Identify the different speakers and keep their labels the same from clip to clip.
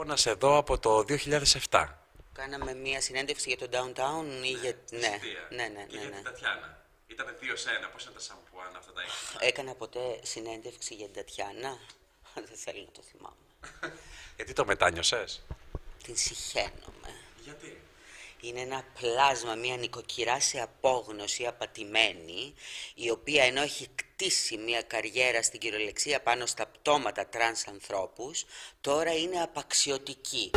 Speaker 1: Έχω να σε δω από το 2007.
Speaker 2: Κάναμε μία συνέντευξη για το downtown ή για... Ναι, ναι, ναι,
Speaker 1: Και
Speaker 2: ναι,
Speaker 1: για
Speaker 2: ναι.
Speaker 1: την Τατιάνα. Ήταν δύο σε ένα. Πώς είναι τα σαμπουάν αυτά τα έξι;
Speaker 2: Έκανα ποτέ συνέντευξη για την Τατιάνα. Δεν θέλω να το θυμάμαι.
Speaker 1: Γιατί το μετάνιωσες;
Speaker 2: Την συχαίνομαι.
Speaker 1: Γιατί;
Speaker 2: Είναι ένα πλάσμα, μια νοικοκυρά σε απόγνωση, απατημένη, η οποία ενώ έχει κτίσει μια καριέρα στην κυριολεξία πάνω στα πτώματα τρανς ανθρώπους, τώρα είναι απαξιωτική.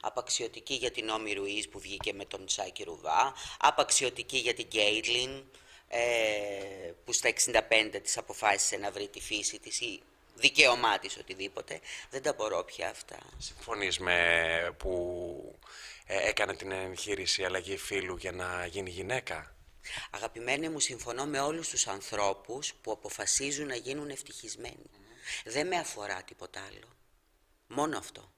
Speaker 2: Απαξιωτική για την Όμη Ρουίς που βγήκε με τον Τσάκη Ρουβά, απαξιωτική για την Γκέιτλιν ε, που στα 65 της αποφάσισε να βρει τη φύση της ή δικαίωμά της οτιδήποτε. Δεν τα μπορώ πια αυτά.
Speaker 1: Συμφωνείς με που ε, έκανε την εγχείρηση αλλαγή φύλου για να γίνει γυναίκα;
Speaker 2: Αγαπημένοι μου, συμφωνώ με όλους τους ανθρώπους που αποφασίζουν να γίνουν ευτυχισμένοι. Δεν με αφορά τίποτα άλλο. Μόνο αυτό.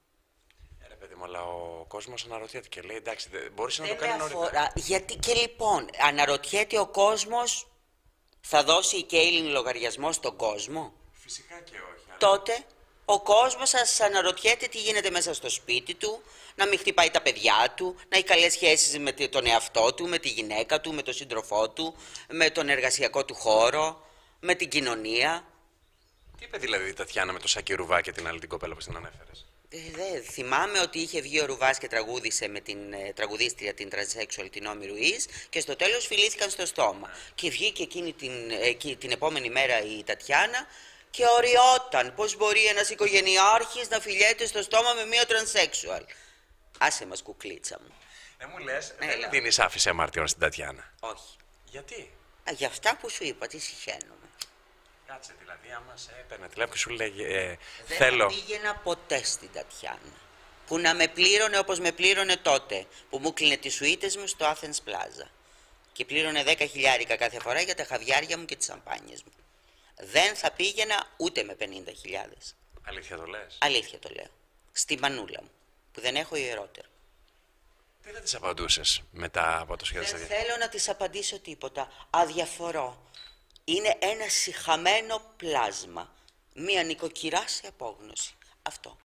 Speaker 1: Ε, ρε παιδί μου, αλλά ο κόσμος αναρωτιέται και λέει εντάξει, δεν μπορείς να
Speaker 2: Δεν
Speaker 1: το
Speaker 2: με
Speaker 1: κάνεις νωρίτερα.
Speaker 2: αφορά. Γιατί και λοιπόν, αναρωτιέται ο κόσμος, θα δώσει η Κέιλιν λογαριασμό στον κόσμο;
Speaker 1: Φυσικά και όχι. αλλά-
Speaker 2: Τότε ο κόσμος σας αναρωτιέται τι γίνεται μέσα στο σπίτι του, να μην χτυπάει τα παιδιά του, να έχει καλές σχέσεις με τη- τον εαυτό του, με τη γυναίκα του, με τον σύντροφό του, με τον εργασιακό του χώρο, με την κοινωνία.
Speaker 1: Τι είπε δηλαδή η Τατιάνα με το Σάκη Ρουβά και την άλλη την κοπέλα που την ανέφερες;
Speaker 2: Ε, δε, θυμάμαι ότι είχε βγει ο Ρουβάς και τραγούδισε με την ε, τραγουδίστρια την transsexual την Όμη Ρουίς και στο τέλος φιλήθηκαν στο στόμα. Και βγήκε εκείνη την, εκεί, την επόμενη μέρα η Τατιάνα και οριόταν πώς μπορεί ένας οικογενειάρχης να φιλιέται στο στόμα με μία transsexual. Άσε μας κουκλίτσα μου.
Speaker 1: Ε, μου λες,
Speaker 2: Έλα.
Speaker 1: δεν δίνεις άφηση αμαρτιών στην Τατιάνα.
Speaker 2: Όχι.
Speaker 1: Γιατί;
Speaker 2: Α, για αυτά που σου είπα, τις συχαίνομαι.
Speaker 1: Κάτσε δηλαδή, άμα σε έπαιρνε τηλέφωνο και σου λέγε ε,
Speaker 2: Δεν
Speaker 1: θέλω.
Speaker 2: θα πήγαινα ποτέ στην Τατιάνα. Που να με πλήρωνε όπως με πλήρωνε τότε, που μου κλείνε τις σουίτες μου στο Athens Plaza. Και πλήρωνε 10 χιλιάρικα κάθε φορά για τα χαβιάρια μου και τις σαμπάνιες μου. Δεν θα πήγαινα ούτε με 50 χιλιάδες.
Speaker 1: Αλήθεια το λες;
Speaker 2: Αλήθεια το λέω. Στη μανούλα μου, που δεν έχω ιερότερο.
Speaker 1: Τι θα της απαντούσες μετά από το
Speaker 2: Δεν
Speaker 1: σχέδιο.
Speaker 2: θέλω να της απαντήσω τίποτα. Αδιαφορώ. Είναι ένα συχαμένο πλάσμα. Μία νοικοκυρά σε απόγνωση. Αυτό.